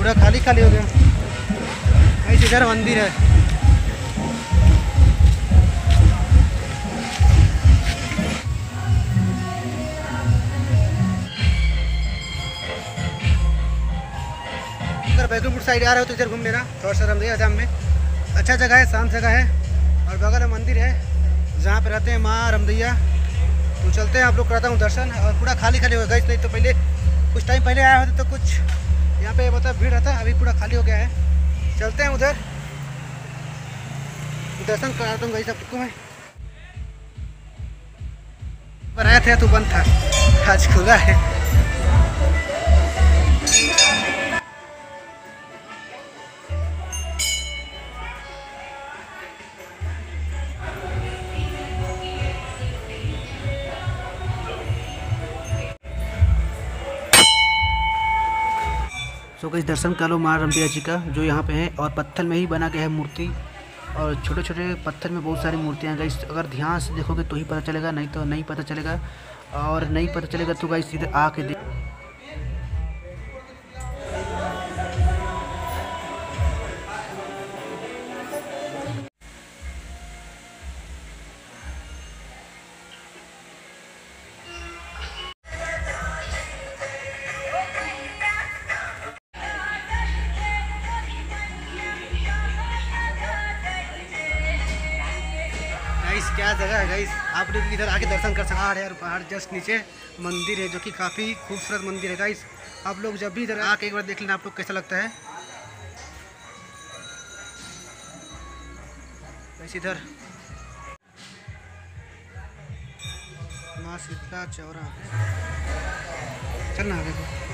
पूरा खाली खाली हो गया। इधर मंदिर है। बैकुंठपुर साइड आ रहे हो तो इधर घूम लेना। थोड़ा सा रमदैया धाम में। अच्छा जगह है, शांत जगह है। और बगल में मंदिर है, जहाँ पे रहते हैं माँ रमदैया। तो चलते हैं, आप लोग कराता हूँ दर्शन। और पूरा खाली खाली हो गया। नहीं तो पहले, कुछ टाइम पहले आया होते तो कुछ यहाँ पे मतलब भीड़ रहता है, अभी पूरा खाली हो गया है। चलते हैं उधर। दर्शन करा हूँ गई सबको मैं। बनाया था तो बंद था? आज खुला है। सो so, दर्शन कर लो माँ रमदिया जी का जो यहाँ पे है और पत्थर में ही बना गया है मूर्ति। और छोटे छोटे पत्थर में बहुत सारी मूर्तियाँ गई अगर ध्यान से देखोगे तो ही पता चलेगा नहीं तो नहीं पता चलेगा। और नहीं पता चलेगा तो गाइस सीधे आके देख गाइस क्या जगह है गाइस आप लोग इधर आके दर्शन कर सकते है। और पहाड़ जस्ट नीचे मंदिर है जो कि काफ़ी खूबसूरत मंदिर है गाइस आप लोग जब भी इधर आके एक बार देख लेना, आप लोग कैसा लगता है? गाइस इधर। माँ शीतला चौरा। चलना आगे।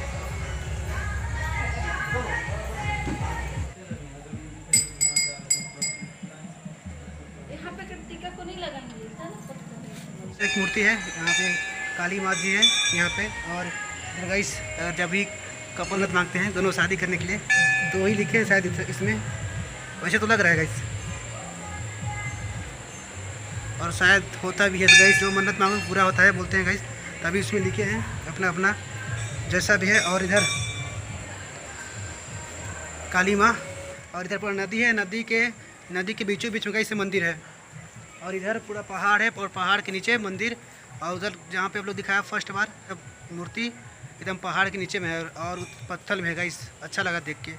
लगाएँगे एक मूर्ति है, यहाँ पे काली माँ जी है, यहाँ पे, और गाइस जब भी कपलत मांगते हैं, दोनों शादी करने के लिए तो वही लिखे हैं शायद इसमें, वैसे तो लग रहा है गाइस और शायद होता भी है तो गाइस जो मन्नत मांगो, पूरा होता है, बोलते हैं गाइस तभी उसमें लिखे हैं, अपना अपना, जैसा भी है, और इधर काली माँ, और इधर पूरा नदी है, नदी के नदी के बीचों बीच में गाइस मंदिर है। और इधर पूरा पहाड़ है, और पहाड़ के नीचे मंदिर, और उधर जहाँ पे आप लोग दिखाया फ़र्स्ट बार मूर्ति एकदम पहाड़ के नीचे में है, और पत्थर में है गाइस अच्छा लगा देख के।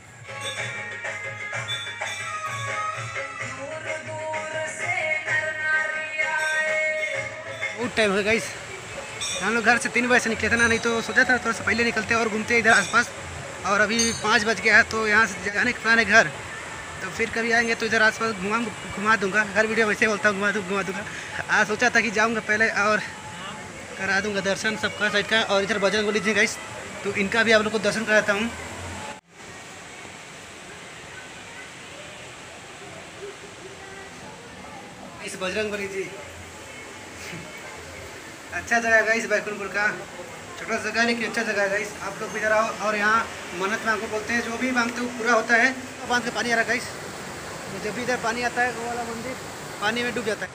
बहुत टाइम हो गाइस हम लोग घर से तीन बजे से निकले थे ना, नहीं तो सोचा था थोड़ा सा पहले निकलते और घूमते इधर आसपास। और अभी पाँच बज गया है तो यहाँ से जाने के प्लान है घर। तो फिर कभी आएँगे तो इधर आसपास घुमा घुमा दूँगा। हर वीडियो वैसे बोलता हूँ, घुमा दूँ, घुमा दूँगा। आज सोचा था कि जाऊँगा पहले और करा दूँगा दर्शन सबका, साइड का। और इधर बजरंग बली जी गाइस तो इनका भी आप लोग को दर्शन कराता हूँ। इस बजरंग बली जी अच्छा जगह है गाइस, बैकुंठपुर का। छोटा जगह, लेकिन अच्छा जगह है गाइस। आप लोग भी इधर आओ। और यहाँ मन्नत मांगो बोलते हैं, जो भी मांगते हो, पूरा होता है। तो बाँध के पानी आ रहा है गाइस तो जब भी इधर पानी आता है, वो वाला मंदिर पानी में डूब जाता है.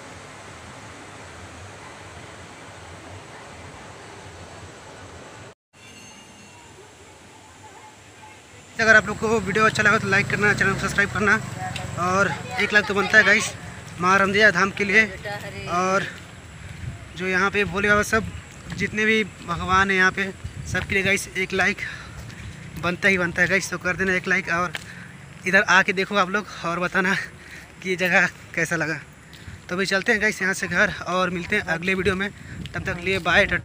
अगर आप लोग को वीडियो अच्छा लगा तो लाइक करना चैनल को सब्सक्राइब करना और एक लाख तो बनता है गाइस माँ रमदिया धाम के लिए और जो यहाँ पे भोले बाबा सब, जितने भी भगवान हैं यहाँ पे, सबके लिए गाइस एक लाइक बनता ही बनता है गाइस तो कर देना एक लाइक और इधर आके देखो आप लोग और बताना कि ये जगह कैसा लगा। तो अभी चलते हैं गाइस यहाँ से घर और मिलते हैं अगले वीडियो में। तब तक लिए बाय टाटा।